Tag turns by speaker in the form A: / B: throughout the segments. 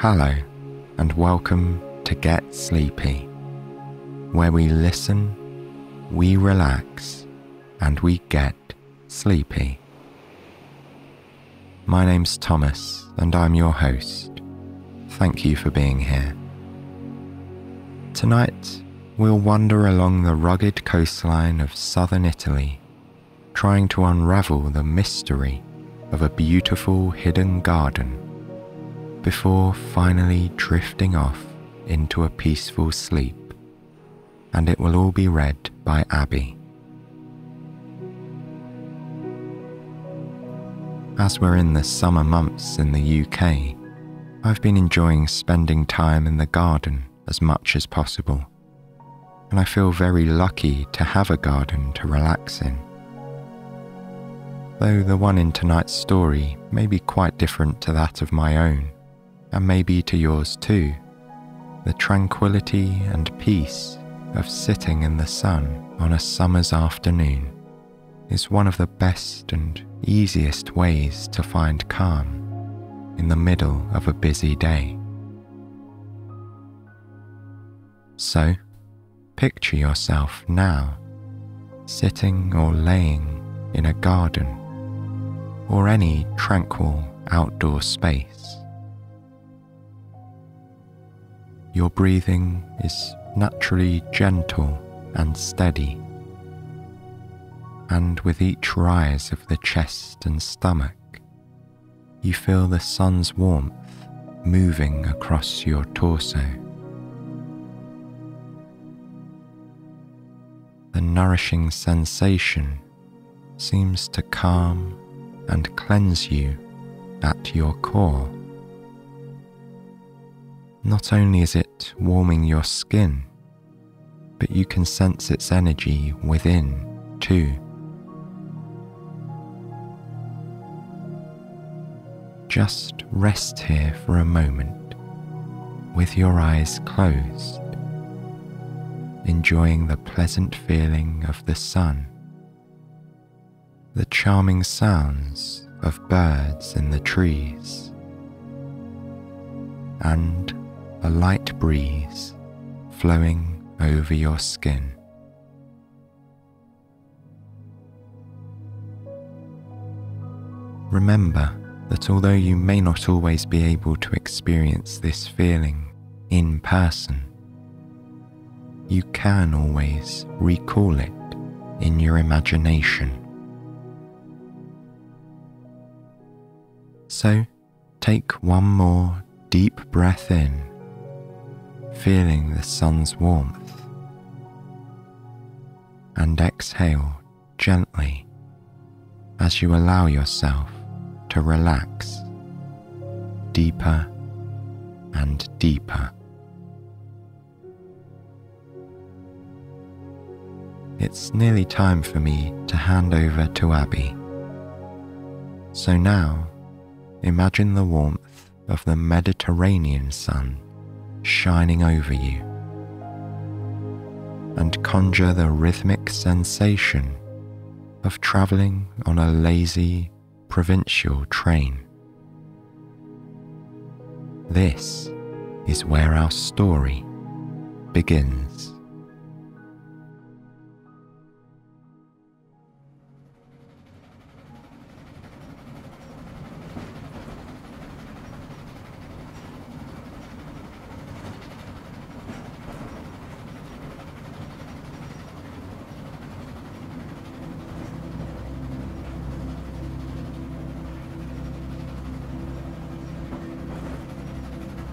A: Hello, and welcome to Get Sleepy, where we listen, we relax, and we get sleepy. My name's Thomas, and I'm your host. Thank you for being here. Tonight, we'll wander along the rugged coastline of southern Italy, trying to unravel the mystery of a beautiful hidden garden before finally drifting off into a peaceful sleep, and it will all be read by Abbe. As we're in the summer months in the UK, I've been enjoying spending time in the garden as much as possible, and I feel very lucky to have a garden to relax in. Though the one in tonight's story may be quite different to that of my own, and maybe to yours too, the tranquility and peace of sitting in the sun on a summer's afternoon is one of the best and easiest ways to find calm in the middle of a busy day. So, picture yourself now sitting or laying in a garden or any tranquil outdoor space. Your breathing is naturally gentle and steady and with each rise of the chest and stomach, you feel the sun's warmth moving across your torso. The nourishing sensation seems to calm and cleanse you at your core. Not only is it warming your skin, but you can sense its energy within too. just rest here for a moment with your eyes closed, enjoying the pleasant feeling of the sun, the charming sounds of birds in the trees, and a light breeze flowing over your skin. Remember that although you may not always be able to experience this feeling in person, you can always recall it in your imagination. So take one more deep breath in, feeling the sun's warmth, and exhale gently as you allow yourself to relax deeper and deeper. It's nearly time for me to hand over to Abbe. So now, imagine the warmth of the Mediterranean sun shining over you and conjure the rhythmic sensation of travelling on a lazy provincial train. This is where our story begins.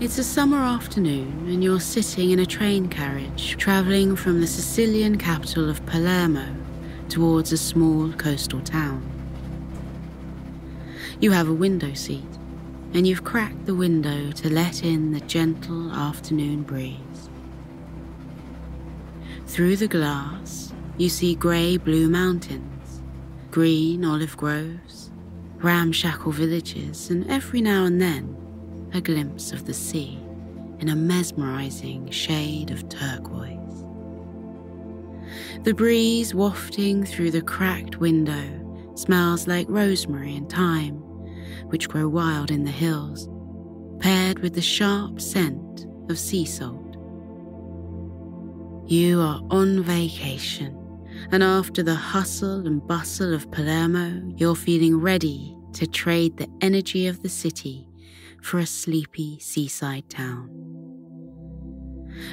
B: It's a summer afternoon, and you're sitting in a train carriage travelling from the Sicilian capital of Palermo towards a small coastal town. You have a window seat, and you've cracked the window to let in the gentle afternoon breeze. Through the glass, you see grey blue mountains, green olive groves, ramshackle villages, and every now and then, a glimpse of the sea in a mesmerizing shade of turquoise. The breeze wafting through the cracked window smells like rosemary and thyme, which grow wild in the hills, paired with the sharp scent of sea salt. You are on vacation, and after the hustle and bustle of Palermo, you're feeling ready to trade the energy of the city for a sleepy seaside town.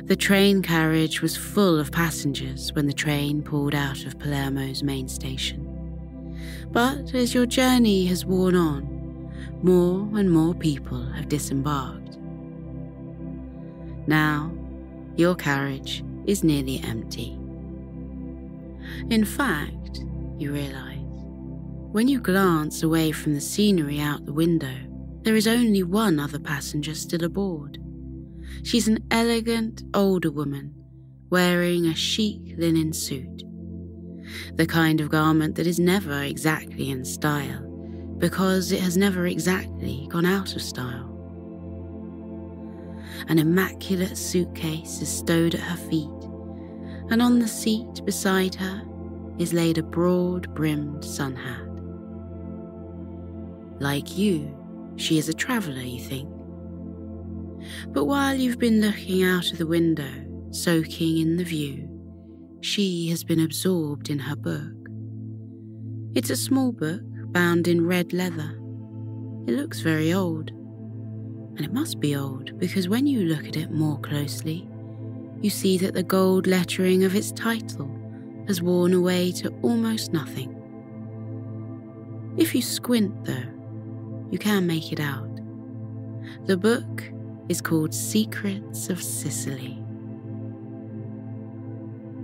B: The train carriage was full of passengers when the train pulled out of Palermo's main station. But as your journey has worn on, more and more people have disembarked. Now, your carriage is nearly empty. In fact, you realize, when you glance away from the scenery out the window, there is only one other passenger still aboard. She's an elegant older woman wearing a chic linen suit. The kind of garment that is never exactly in style because it has never exactly gone out of style. An immaculate suitcase is stowed at her feet, and on the seat beside her is laid a broad brimmed sun hat. Like you, she is a traveller, you think. But while you've been looking out of the window, soaking in the view, she has been absorbed in her book. It's a small book bound in red leather. It looks very old. And it must be old because when you look at it more closely, you see that the gold lettering of its title has worn away to almost nothing. If you squint, though, you can make it out. The book is called Secrets of Sicily.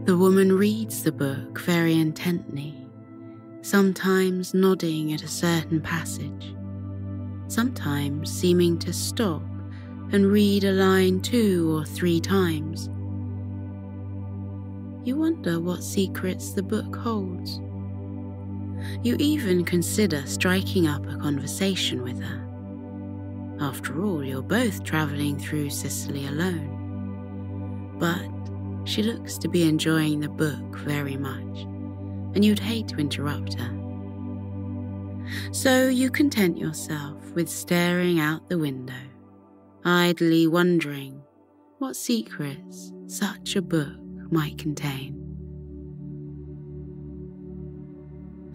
B: The woman reads the book very intently, sometimes nodding at a certain passage, sometimes seeming to stop and read a line two or three times. You wonder what secrets the book holds. You even consider striking up a conversation with her. After all, you're both travelling through Sicily alone. But she looks to be enjoying the book very much, and you'd hate to interrupt her. So you content yourself with staring out the window, idly wondering what secrets such a book might contain.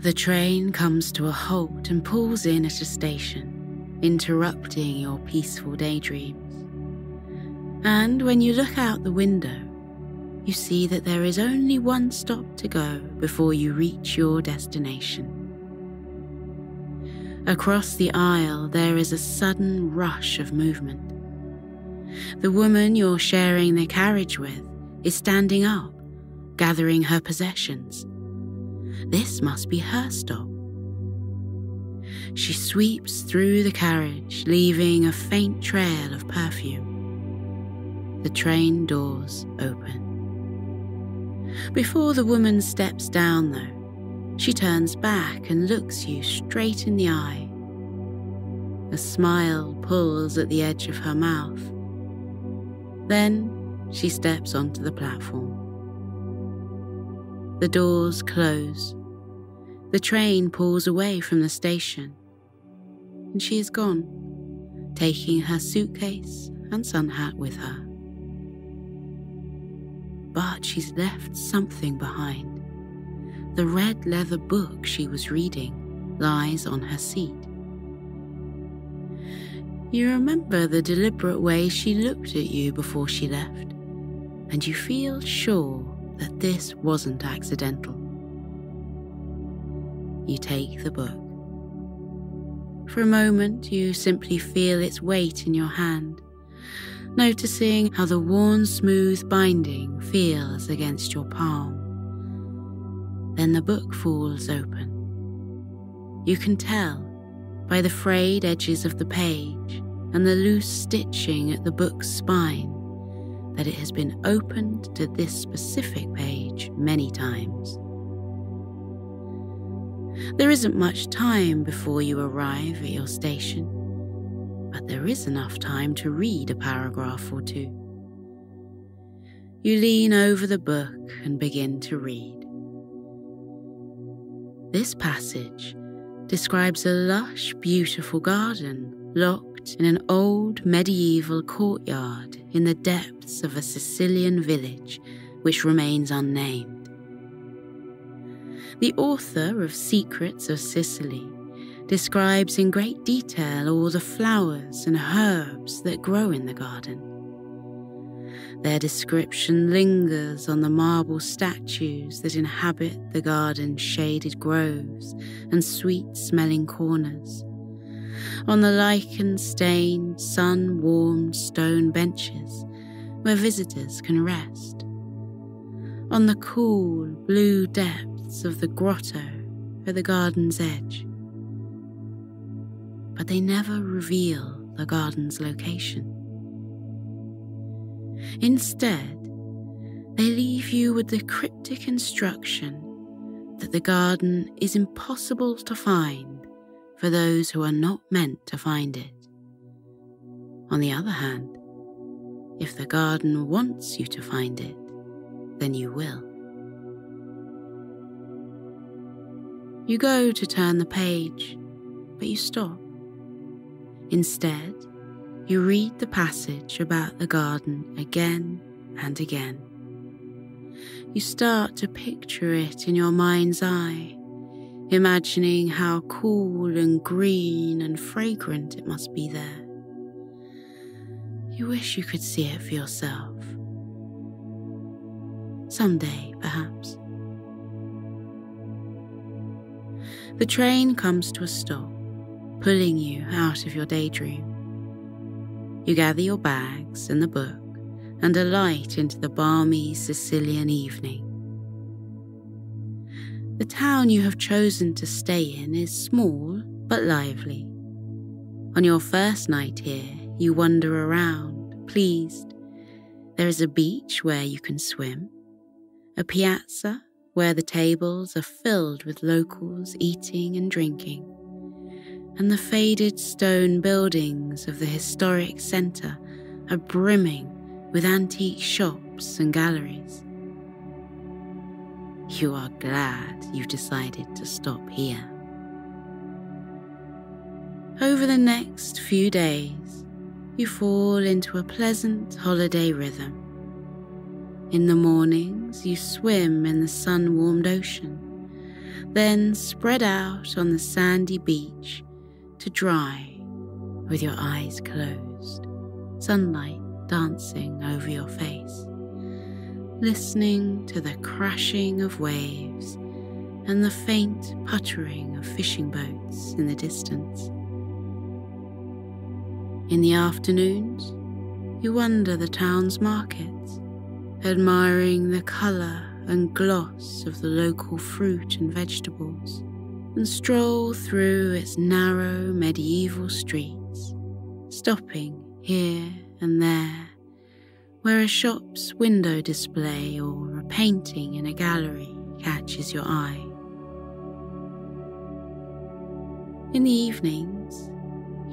B: The train comes to a halt and pulls in at a station interrupting your peaceful daydreams. And when you look out the window, you see that there is only one stop to go before you reach your destination. Across the aisle, there is a sudden rush of movement. The woman you're sharing the carriage with is standing up, gathering her possessions. This must be her stop. She sweeps through the carriage, leaving a faint trail of perfume. The train doors open. Before the woman steps down, though, she turns back and looks you straight in the eye. A smile pulls at the edge of her mouth. Then she steps onto the platform. The doors close. The train pulls away from the station and she is gone, taking her suitcase and sun hat with her. But she's left something behind. The red leather book she was reading lies on her seat. You remember the deliberate way she looked at you before she left, and you feel sure that this wasn't accidental. You take the book. For a moment, you simply feel its weight in your hand, noticing how the worn, smooth binding feels against your palm. Then the book falls open. You can tell by the frayed edges of the page and the loose stitching at the book's spine that it has been opened to this specific page many times. There isn't much time before you arrive at your station, but there is enough time to read a paragraph or two. You lean over the book and begin to read. This passage describes a lush, beautiful garden locked in an old medieval courtyard in the depths of a Sicilian village which remains unnamed. The author of Secrets of Sicily describes in great detail all the flowers and herbs that grow in the garden. Their description lingers on the marble statues that inhabit the garden's shaded groves and sweet smelling corners, on the lichen stained, sun warmed stone benches where visitors can rest, on the cool blue depths of the grotto at the garden's edge but they never reveal the garden's location. Instead, they leave you with the cryptic instruction that the garden is impossible to find for those who are not meant to find it. On the other hand, if the garden wants you to find it, then you will. You go to turn the page, but you stop. Instead, you read the passage about the garden again and again. You start to picture it in your mind's eye, imagining how cool and green and fragrant it must be there. You wish you could see it for yourself. Someday, perhaps. The train comes to a stop pulling you out of your daydream. You gather your bags and the book and alight into the balmy Sicilian evening. The town you have chosen to stay in is small but lively. On your first night here, you wander around, pleased. There is a beach where you can swim, a piazza where the tables are filled with locals eating and drinking and the faded stone buildings of the historic centre are brimming with antique shops and galleries. You are glad you decided to stop here. Over the next few days, you fall into a pleasant holiday rhythm. In the mornings, you swim in the sun warmed ocean, then spread out on the sandy beach to dry with your eyes closed, sunlight dancing over your face, listening to the crashing of waves and the faint puttering of fishing boats in the distance. In the afternoons, you wander the town's markets, admiring the colour and gloss of the local fruit and vegetables and stroll through its narrow medieval streets, stopping here and there where a shop's window display or a painting in a gallery catches your eye. In the evenings,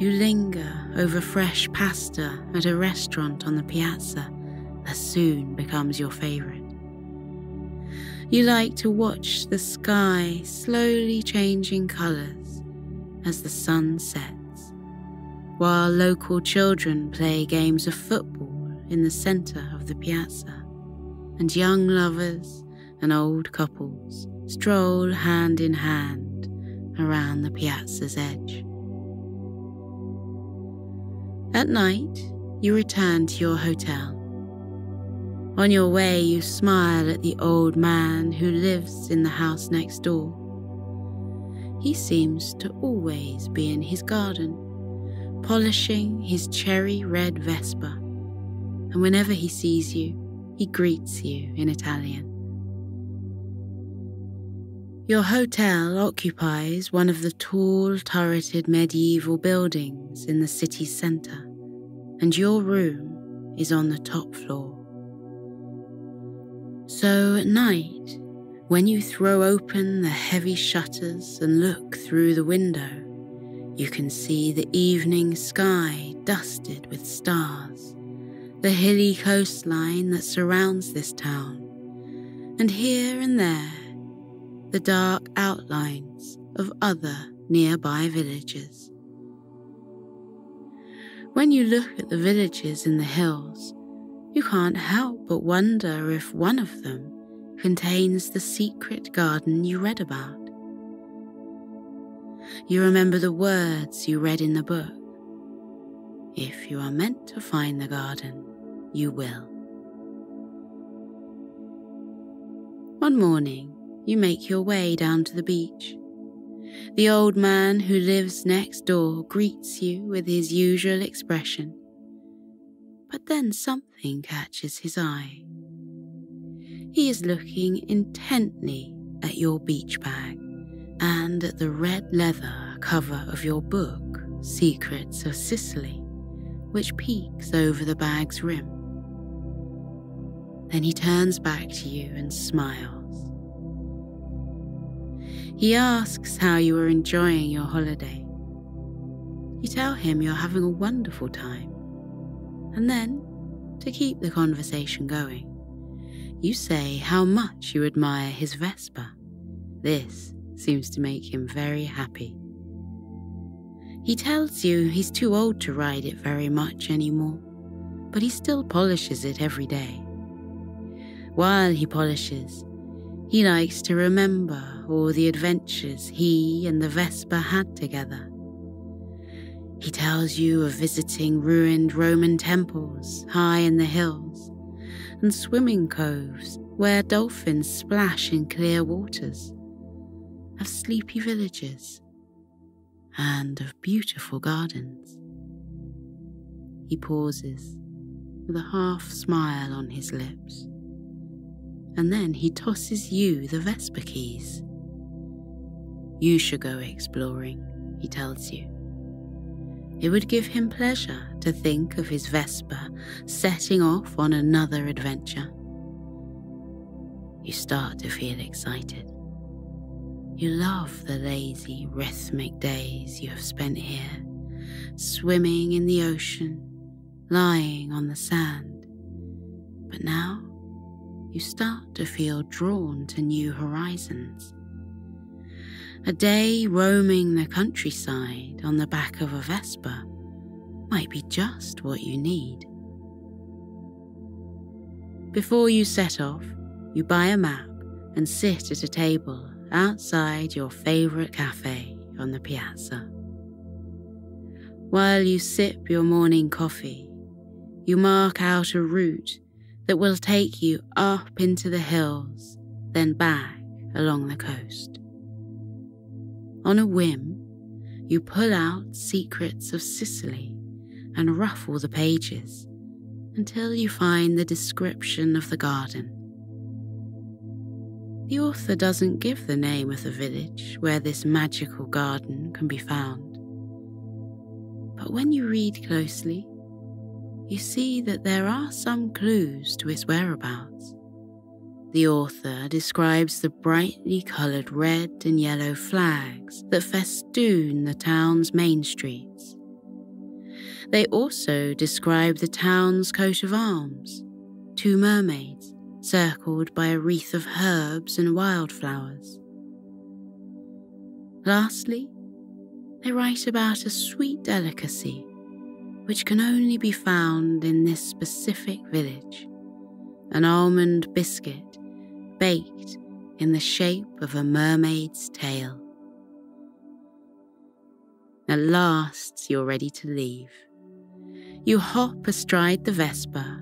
B: you linger over fresh pasta at a restaurant on the piazza that soon becomes your favourite. You like to watch the sky slowly changing colours as the sun sets, while local children play games of football in the centre of the piazza, and young lovers and old couples stroll hand in hand around the piazza's edge. At night, you return to your hotel on your way, you smile at the old man who lives in the house next door. He seems to always be in his garden, polishing his cherry red Vespa, and whenever he sees you, he greets you in Italian. Your hotel occupies one of the tall, turreted medieval buildings in the city's centre, and your room is on the top floor. So at night, when you throw open the heavy shutters and look through the window, you can see the evening sky dusted with stars, the hilly coastline that surrounds this town, and here and there, the dark outlines of other nearby villages. When you look at the villages in the hills, you can't help but wonder if one of them contains the secret garden you read about. You remember the words you read in the book. If you are meant to find the garden, you will. One morning, you make your way down to the beach. The old man who lives next door greets you with his usual expression. But then something catches his eye. He is looking intently at your beach bag and at the red leather cover of your book, Secrets of Sicily, which peeks over the bag's rim. Then he turns back to you and smiles. He asks how you are enjoying your holiday. You tell him you're having a wonderful time. And then, to keep the conversation going, you say how much you admire his Vespa. This seems to make him very happy. He tells you he's too old to ride it very much anymore, but he still polishes it every day. While he polishes, he likes to remember all the adventures he and the Vespa had together. He tells you of visiting ruined Roman temples high in the hills and swimming coves where dolphins splash in clear waters, of sleepy villages, and of beautiful gardens. He pauses with a half smile on his lips and then he tosses you the Vespa keys. You should go exploring, he tells you. It would give him pleasure to think of his Vespa setting off on another adventure. You start to feel excited. You love the lazy, rhythmic days you have spent here, swimming in the ocean, lying on the sand. But now you start to feel drawn to new horizons. A day roaming the countryside on the back of a Vespa might be just what you need. Before you set off, you buy a map and sit at a table outside your favourite cafe on the piazza. While you sip your morning coffee, you mark out a route that will take you up into the hills, then back along the coast. On a whim, you pull out secrets of Sicily and ruffle the pages until you find the description of the garden. The author doesn't give the name of the village where this magical garden can be found. But when you read closely, you see that there are some clues to its whereabouts. The author describes the brightly coloured red and yellow flags that festoon the town's main streets. They also describe the town's coat of arms two mermaids circled by a wreath of herbs and wildflowers. Lastly, they write about a sweet delicacy which can only be found in this specific village an almond biscuit baked in the shape of a mermaid's tail. At last, you're ready to leave. You hop astride the Vespa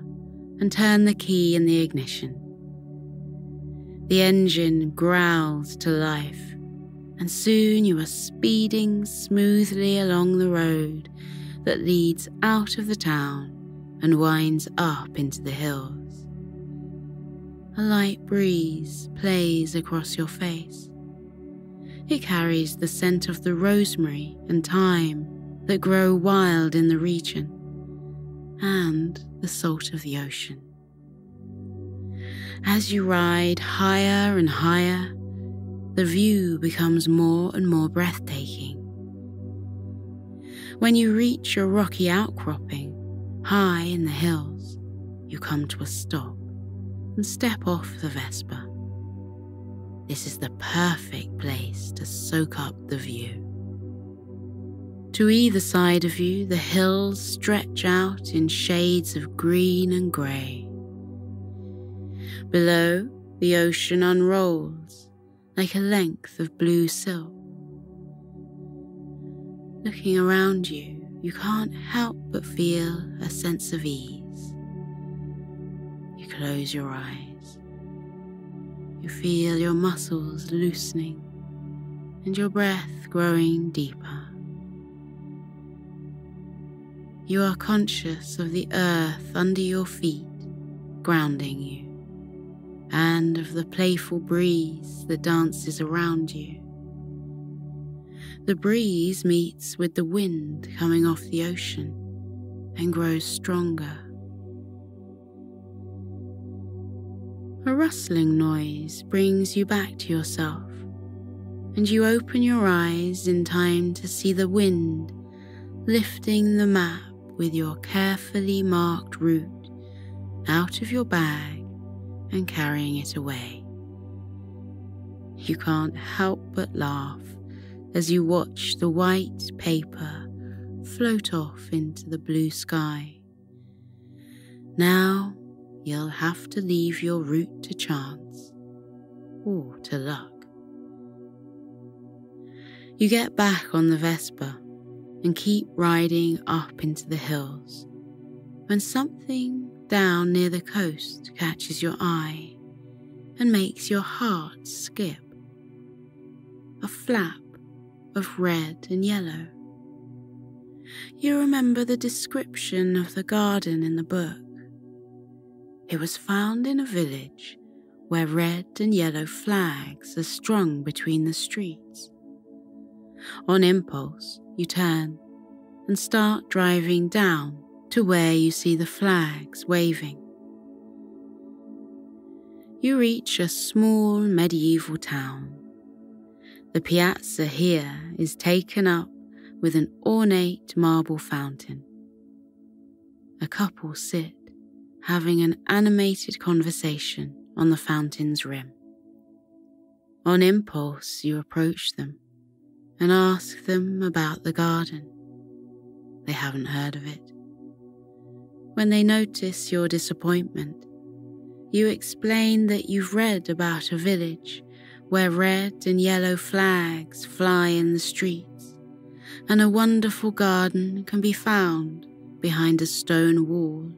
B: and turn the key in the ignition. The engine growls to life, and soon you are speeding smoothly along the road that leads out of the town and winds up into the hills. A light breeze plays across your face. It carries the scent of the rosemary and thyme that grow wild in the region, and the salt of the ocean. As you ride higher and higher, the view becomes more and more breathtaking. When you reach a rocky outcropping high in the hills, you come to a stop and step off the Vespa. This is the perfect place to soak up the view. To either side of you, the hills stretch out in shades of green and grey. Below, the ocean unrolls like a length of blue silk. Looking around you, you can't help but feel a sense of ease. You close your eyes. You feel your muscles loosening and your breath growing deeper. You are conscious of the earth under your feet grounding you and of the playful breeze that dances around you. The breeze meets with the wind coming off the ocean and grows stronger. A rustling noise brings you back to yourself, and you open your eyes in time to see the wind lifting the map with your carefully marked route out of your bag and carrying it away. You can't help but laugh as you watch the white paper float off into the blue sky. Now you'll have to leave your route to chance or to luck. You get back on the Vespa and keep riding up into the hills when something down near the coast catches your eye and makes your heart skip. A flap of red and yellow. You remember the description of the garden in the book. It was found in a village where red and yellow flags are strung between the streets. On impulse, you turn and start driving down to where you see the flags waving. You reach a small medieval town. The piazza here is taken up with an ornate marble fountain. A couple sit, having an animated conversation on the fountain's rim. On impulse, you approach them and ask them about the garden. They haven't heard of it. When they notice your disappointment, you explain that you've read about a village where red and yellow flags fly in the streets, and a wonderful garden can be found behind a stone wall.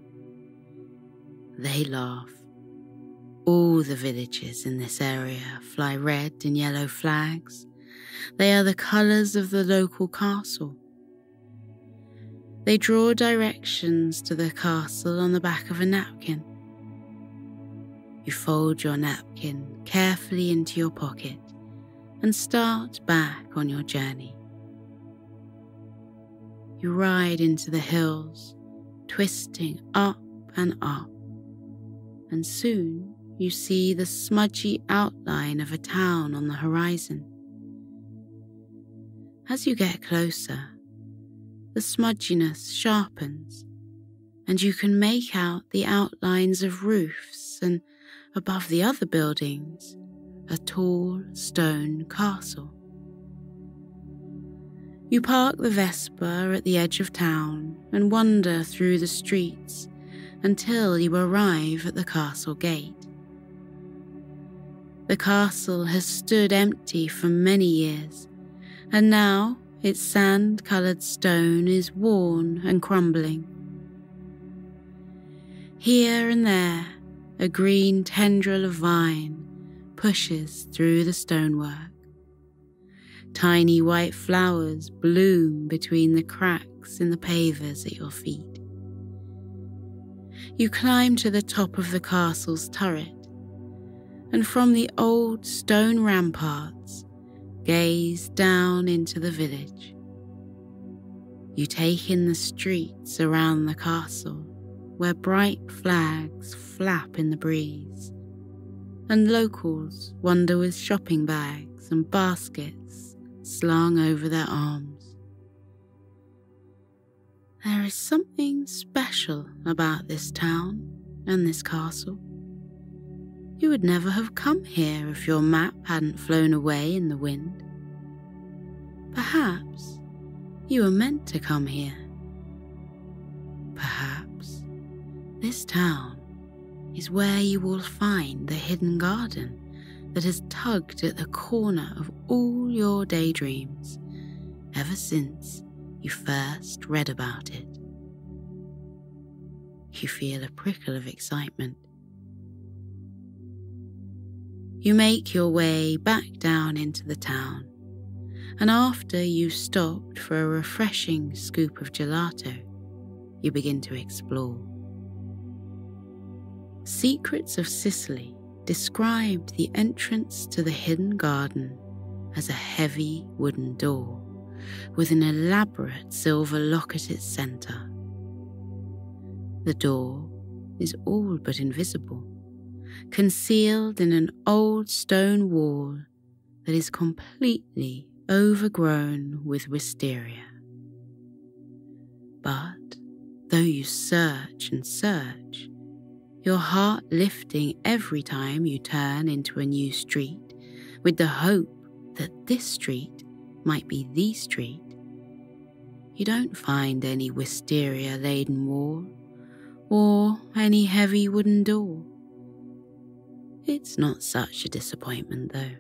B: They laugh. All the villages in this area fly red and yellow flags. They are the colours of the local castle they draw directions to the castle on the back of a napkin. You fold your napkin carefully into your pocket and start back on your journey. You ride into the hills, twisting up and up, and soon you see the smudgy outline of a town on the horizon. As you get closer, the smudginess sharpens, and you can make out the outlines of roofs and above the other buildings, a tall stone castle. You park the Vespa at the edge of town and wander through the streets until you arrive at the castle gate. The castle has stood empty for many years, and now its sand coloured stone is worn and crumbling. Here and there, a green tendril of vine pushes through the stonework. Tiny white flowers bloom between the cracks in the pavers at your feet. You climb to the top of the castle's turret, and from the old stone ramparts, gaze down into the village. You take in the streets around the castle where bright flags flap in the breeze, and locals wander with shopping bags and baskets slung over their arms. There is something special about this town and this castle. You would never have come here if your map hadn't flown away in the wind. Perhaps You were meant to come here. Perhaps this town is where you will find the hidden garden that has tugged at the corner of all your daydreams ever since you first read about it. You feel a prickle of excitement. You make your way back down into the town, and after you stopped for a refreshing scoop of gelato, you begin to explore. Secrets of Sicily described the entrance to the hidden garden as a heavy wooden door with an elaborate silver lock at its centre. The door is all but invisible, concealed in an old stone wall that is completely overgrown with wisteria. But though you search and search, your heart lifting every time you turn into a new street with the hope that this street might be the street, you don't find any wisteria laden wall or any heavy wooden door. It's not such a disappointment, though,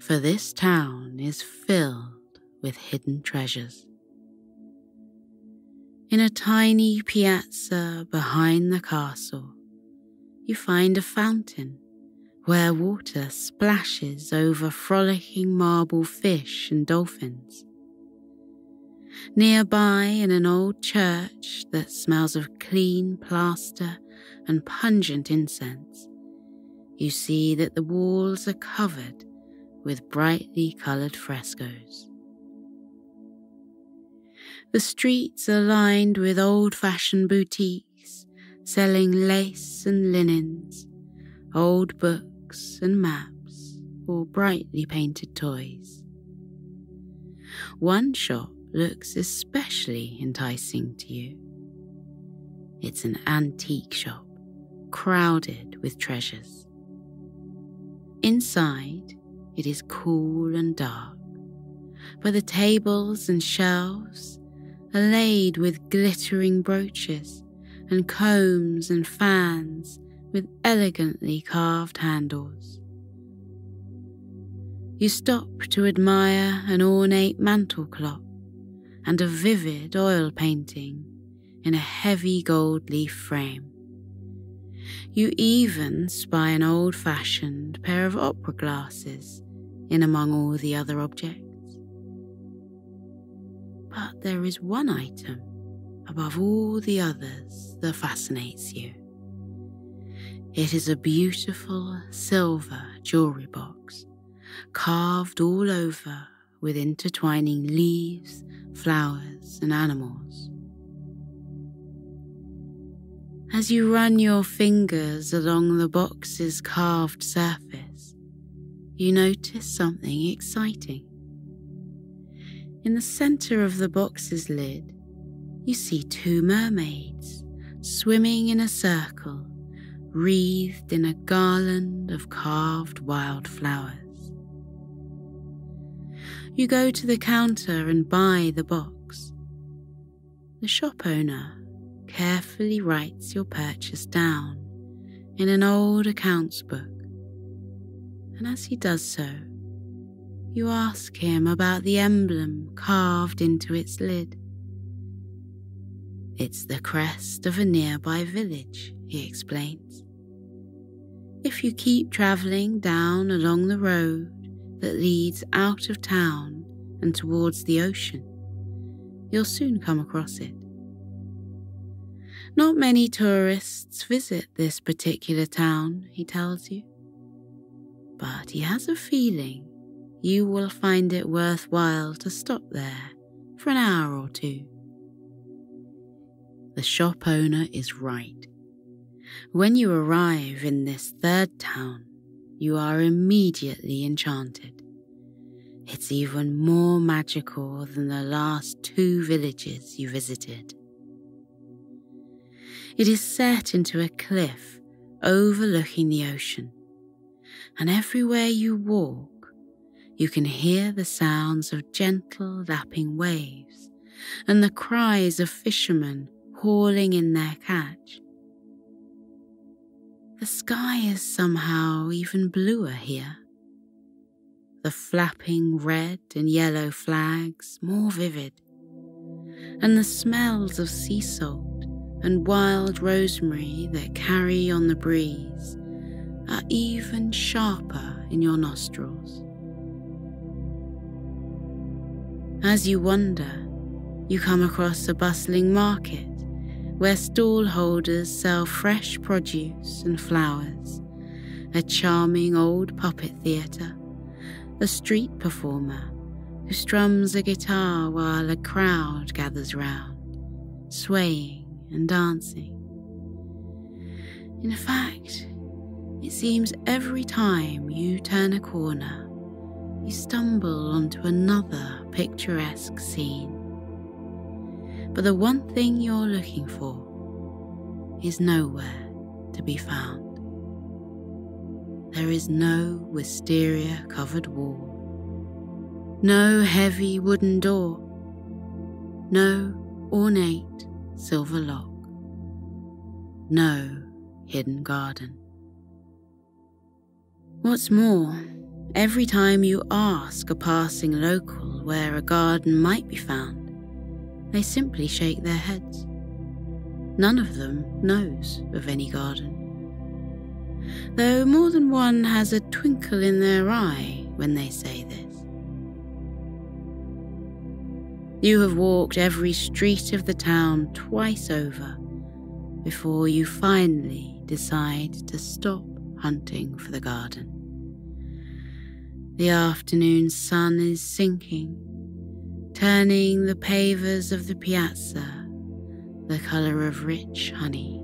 B: for this town is filled with hidden treasures. In a tiny piazza behind the castle, you find a fountain where water splashes over frolicking marble fish and dolphins. Nearby, in an old church that smells of clean plaster and pungent incense, you see that the walls are covered with brightly coloured frescoes. The streets are lined with old fashioned boutiques selling lace and linens, old books and maps, or brightly painted toys. One shop looks especially enticing to you. It's an antique shop, crowded with treasures. Inside, it is cool and dark, but the tables and shelves are laid with glittering brooches and combs and fans with elegantly carved handles. You stop to admire an ornate mantel clock and a vivid oil painting in a heavy gold leaf frame. You even spy an old fashioned pair of opera glasses in among all the other objects. But there is one item above all the others that fascinates you. It is a beautiful silver jewelry box, carved all over with intertwining leaves, flowers, and animals. As you run your fingers along the box's carved surface, you notice something exciting. In the center of the box's lid you see two mermaids swimming in a circle, wreathed in a garland of carved wildflowers. You go to the counter and buy the box. The shop owner carefully writes your purchase down in an old accounts book, and as he does so, you ask him about the emblem carved into its lid. It's the crest of a nearby village, he explains. If you keep travelling down along the road that leads out of town and towards the ocean, you'll soon come across it. Not many tourists visit this particular town, he tells you, but he has a feeling you will find it worthwhile to stop there for an hour or two the shop owner is right. When you arrive in this third town, you are immediately enchanted. It's even more magical than the last two villages you visited. It is set into a cliff overlooking the ocean, and everywhere you walk, You can hear the sounds of gentle lapping waves and the cries of fishermen hauling in their catch. The sky is somehow even bluer here. The flapping red and yellow flags more vivid, and the smells of sea salt and wild rosemary that carry on the breeze are even sharper in your nostrils. As you wander, you come across a bustling market where stall holders sell fresh produce and flowers, a charming old puppet theatre, a street performer who strums a guitar while a crowd gathers round, swaying and dancing. In fact, it seems every time you turn a corner, you stumble onto another picturesque scene. But the one thing you're looking for is nowhere to be found. There is no wisteria covered wall, no heavy wooden door, no ornate silver lock, no hidden garden. What's more, every time you ask a passing local where a garden might be found, they simply shake their heads. None of them knows of any garden. Though more than one has a twinkle in their eye when they say this. You have walked every street of the town twice over before you finally decide to stop hunting for the garden. The afternoon sun is sinking, turning the pavers of the piazza the colour of rich honey.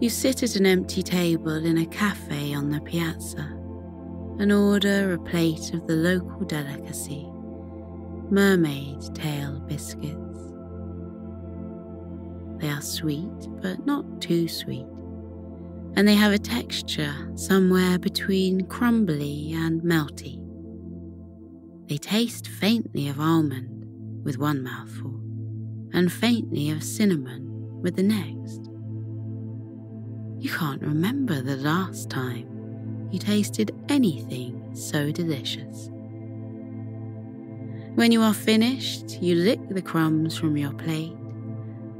B: You sit at an empty table in a cafe on the piazza and order a plate of the local delicacy, mermaid tail biscuits. They are sweet, but not too sweet and they have a texture somewhere between crumbly and melty. They taste faintly of almond with one mouthful, and faintly of cinnamon with the next. You can't remember the last time you tasted anything so delicious. When you are finished, you lick the crumbs from your plate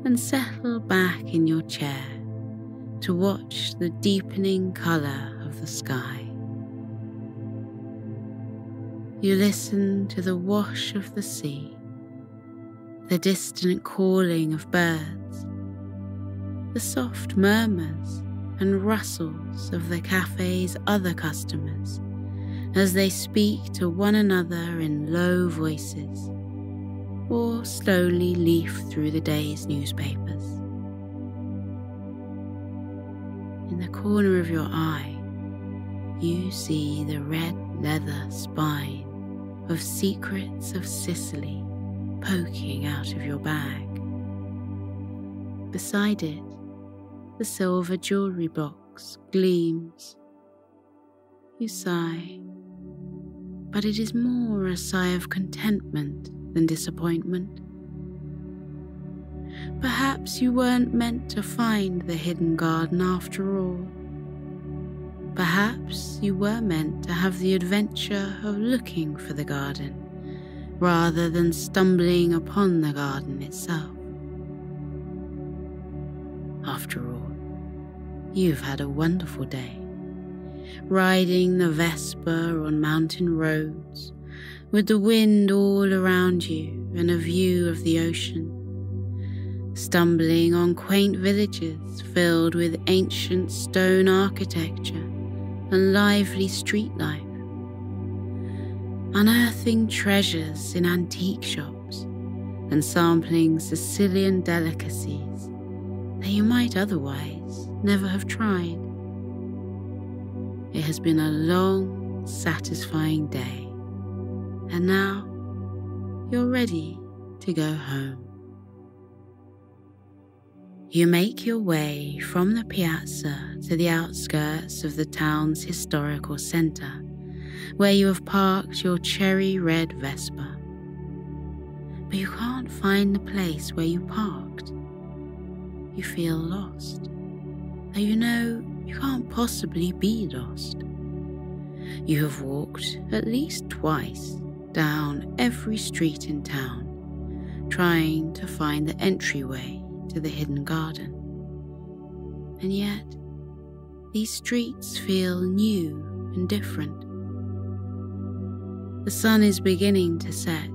B: and settle back in your chair to watch the deepening colour of the sky. You listen to the wash of the sea, the distant calling of birds, the soft murmurs and rustles of the cafe's other customers as they speak to one another in low voices or slowly leaf through the day's newspapers. in the corner of your eye, you see the red leather spine of Secrets of Sicily poking out of your bag. Beside it, the silver jewelry box gleams. You sigh, but it is more a sigh of contentment than disappointment. Perhaps you weren't meant to find the hidden garden after all. Perhaps you were meant to have the adventure of looking for the garden rather than stumbling upon the garden itself. After all, you've had a wonderful day, riding the Vespa on mountain roads with the wind all around you and a view of the ocean stumbling on quaint villages filled with ancient stone architecture and lively street life, unearthing treasures in antique shops and sampling Sicilian delicacies that you might otherwise never have tried. It has been a long, satisfying day, and now you're ready to go home. You make your way from the piazza to the outskirts of the town's historical centre where you have parked your cherry red Vespa. But you can't find the place where you parked. You feel lost, though you know you can't possibly be lost. You have walked at least twice down every street in town, trying to find the entryway to the hidden garden. And yet, these streets feel new and different. The sun is beginning to set,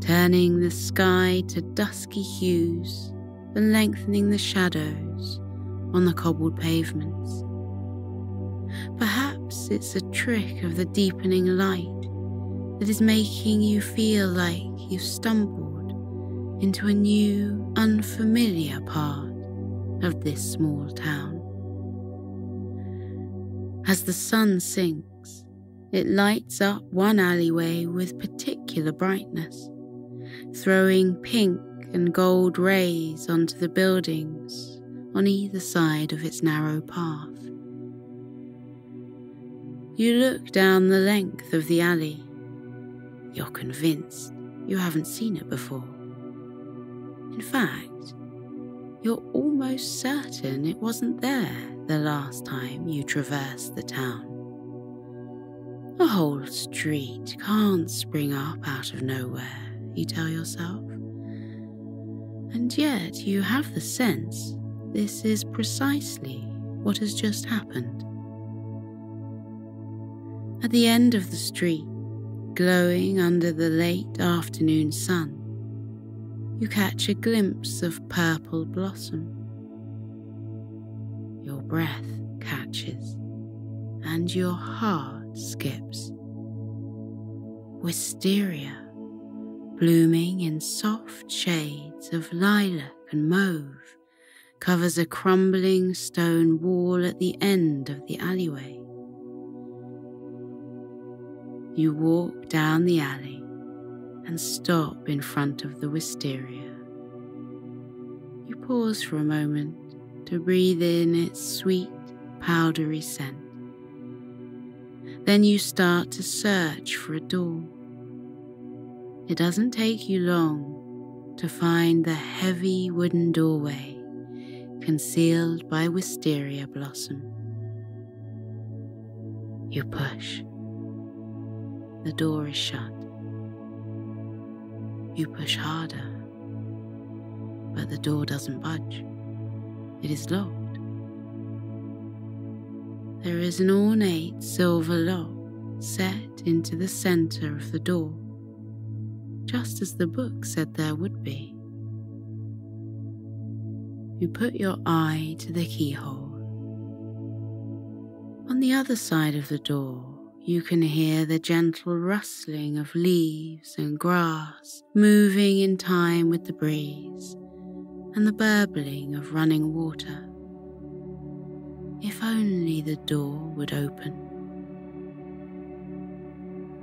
B: turning the sky to dusky hues and lengthening the shadows on the cobbled pavements. Perhaps it's a trick of the deepening light that is making you feel like you've stumbled into a new, unfamiliar part of this small town. As the sun sinks, it lights up one alleyway with particular brightness, throwing pink and gold rays onto the buildings on either side of its narrow path. You look down the length of the alley. You're convinced you haven't seen it before. In fact, you're almost certain it wasn't there the last time you traversed the town. A whole street can't spring up out of nowhere, you tell yourself. And yet you have the sense this is precisely what has just happened. At the end of the street, glowing under the late afternoon sun, you catch a glimpse of purple blossom your breath catches and your heart skips. Wisteria, blooming in soft shades of lilac and mauve, covers a crumbling stone wall at the end of the alleyway. You walk down the alley and stop in front of the wisteria. You pause for a moment to breathe in its sweet, powdery scent. Then you start to search for a door. It doesn't take you long to find the heavy wooden doorway concealed by wisteria blossom. You push. The door is shut. You push harder, but the door doesn't budge. It is locked. There is an ornate silver lock set into the center of the door, just as the book said there would be. You put your eye to the keyhole. On the other side of the door, you can hear the gentle rustling of leaves and grass moving in time with the breeze and the burbling of running water. If only the door would open.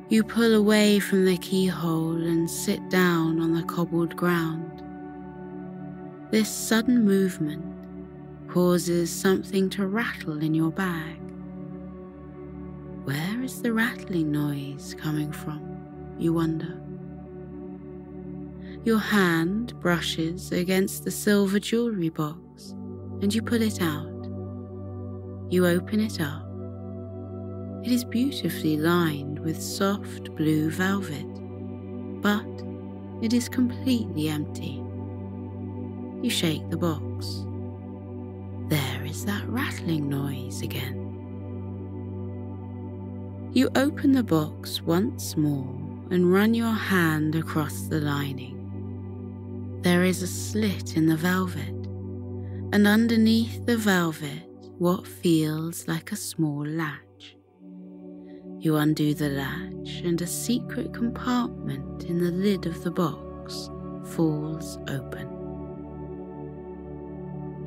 B: You pull away from the keyhole and sit down on the cobbled ground. This sudden movement causes something to rattle in your bag. Where is the rattling noise coming from, you wonder? Your hand brushes against the silver jewellery box and you pull it out. You open it up. It is beautifully lined with soft blue velvet, but it is completely empty. You shake the box. There is that rattling noise again. You open the box once more and run your hand across the lining. There is a slit in the velvet, and underneath the velvet, what feels like a small latch. You undo the latch, and a secret compartment in the lid of the box falls open.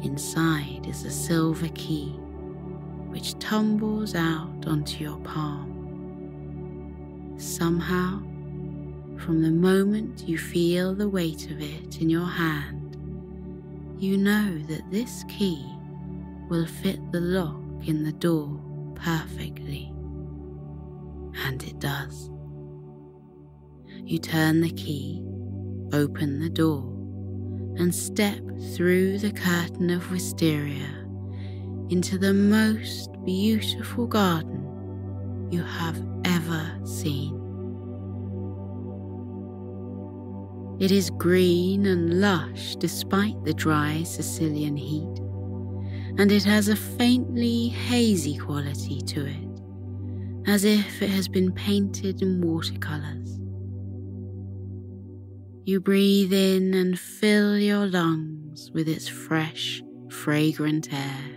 B: Inside is a silver key, which tumbles out onto your palm. Somehow, from the moment you feel the weight of it in your hand, you know that this key will fit the lock in the door perfectly. And it does. You turn the key, open the door, and step through the curtain of wisteria into the most beautiful garden you have ever seen. It is green and lush despite the dry Sicilian heat, and it has a faintly hazy quality to it, as if it has been painted in watercolours. You breathe in and fill your lungs with its fresh, fragrant air.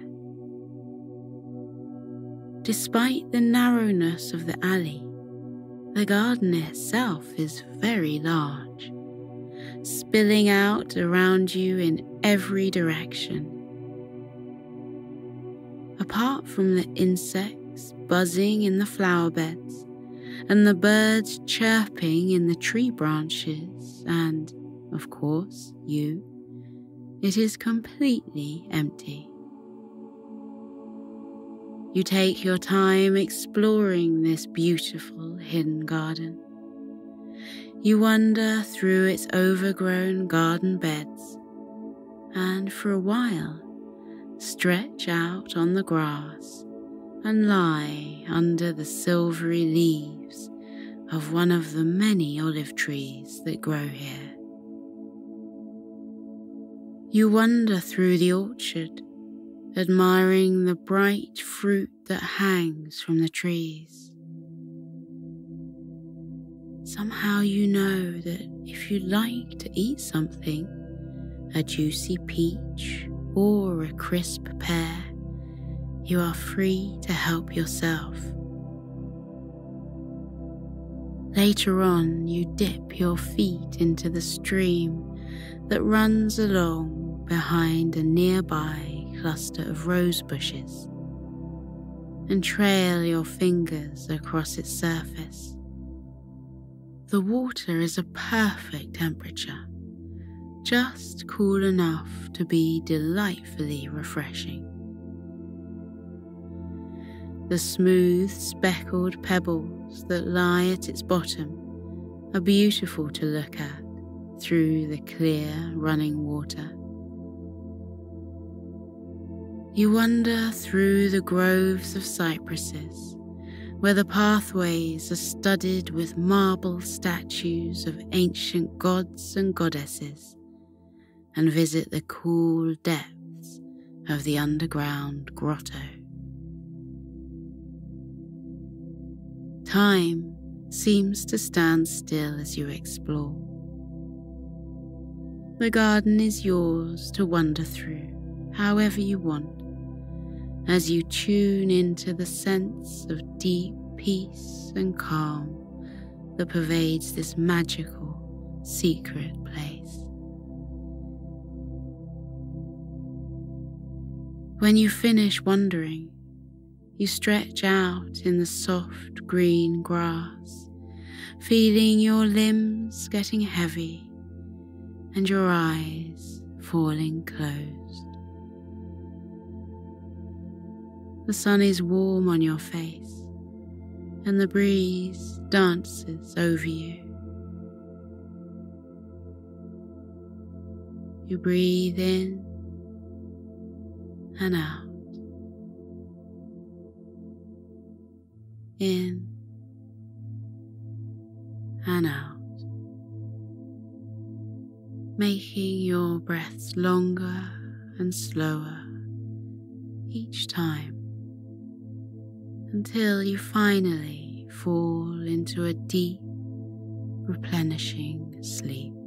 B: Despite the narrowness of the alley, the garden itself is very large, spilling out around you in every direction. Apart from the insects buzzing in the flower beds and the birds chirping in the tree branches, and, of course, you, it is completely empty. You take your time exploring this beautiful hidden garden. You wander through its overgrown garden beds and for a while stretch out on the grass and lie under the silvery leaves of one of the many olive trees that grow here. You wander through the orchard admiring the bright fruit that hangs from the trees. Somehow you know that if you like to eat something, a juicy peach or a crisp pear, you are free to help yourself. Later on, you dip your feet into the stream that runs along behind a nearby cluster of rose bushes and trail your fingers across its surface. The water is a perfect temperature, just cool enough to be delightfully refreshing. The smooth, speckled pebbles that lie at its bottom are beautiful to look at through the clear running water. You wander through the groves of cypresses, where the pathways are studded with marble statues of ancient gods and goddesses, and visit the cool depths of the underground grotto. Time seems to stand still as you explore. The garden is yours to wander through however you want as you tune into the sense of deep peace and calm that pervades this magical, secret place. When you finish wandering, you stretch out in the soft green grass, feeling your limbs getting heavy and your eyes falling closed. The sun is warm on your face, and the breeze dances over you. You breathe in and out, in and out, making your breaths longer and slower each time until you finally fall into a deep, replenishing sleep.